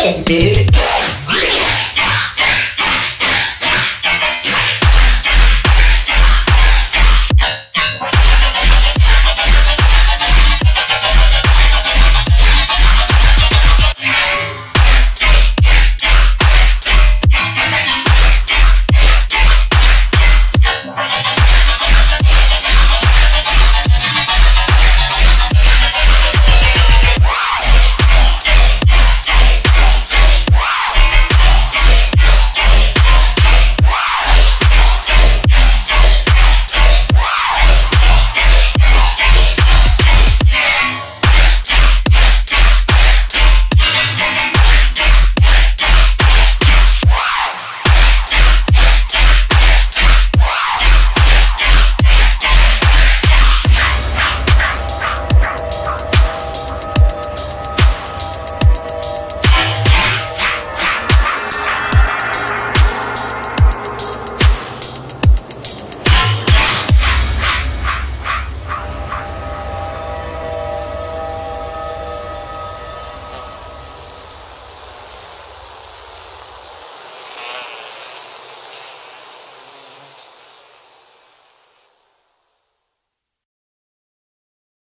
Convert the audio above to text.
Dude.